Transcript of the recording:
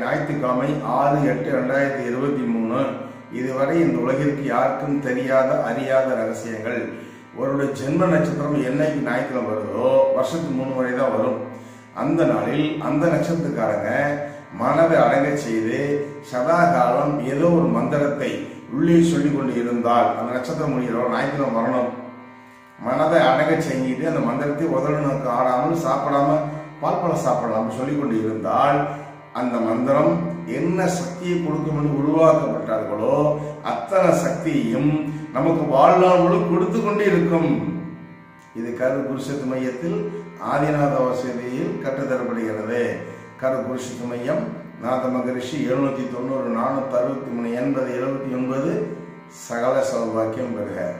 ஞாயிற்றுக்கிழமை ஆறு எட்டு ரெண்டாயிரத்தி இருபத்தி மூணு. இதுவரை இந்த உலகிற்கு யாருக்கும் தெரியாத அறியாத ரகசியங்கள். ஒருவருடைய ஜென்ம நட்சத்திரம் என்னைக்கு ஞாயிற்றுக்கிழமை வருதோ வருஷத்துக்கு மூணு முறை தான் வரும். அந்த நாளில் அந்த நட்சத்திரக்காரங்க மனதை அடங்க செய்து சதா காலம் ஏதோ ஒரு மந்திரத்தை உள்ளே சொல்லி கொண்டு இருந்தால் அந்த நட்சத்திரம் முடிகிறோம் ஞாயிற்றுக்கிழமை வரணும். மனதை அடங்க செஞ்சுட்டு அந்த மந்திரத்தை உதடுனுக்கு ஆடாமல் சாப்பிடாம பால் பழம் சாப்பிடலாம் சொல்லி கொண்டு இருந்தால் அந்த மந்திரம் என்ன சக்தியை கொடுக்கும் என்று உருவாக்கப்பட்டார்களோ அத்தனை சக்தியையும் நமக்கு வாழ்நாள் கொடுத்து கொண்டு இருக்கும். இது கரு புருஷத்து மையத்தில் ஆதிநாத வசதியில் கற்றுத்தரப்படுகிறது. கரு புருஷத்து மையம் நாத மகரிஷி எழுநூத்தி தொண்ணூறு நானூத்தி அறுபத்தி மூணு எண்பது எழுபத்தி ஒன்பது சகல சௌபாக்கியம் பெறுகிறார்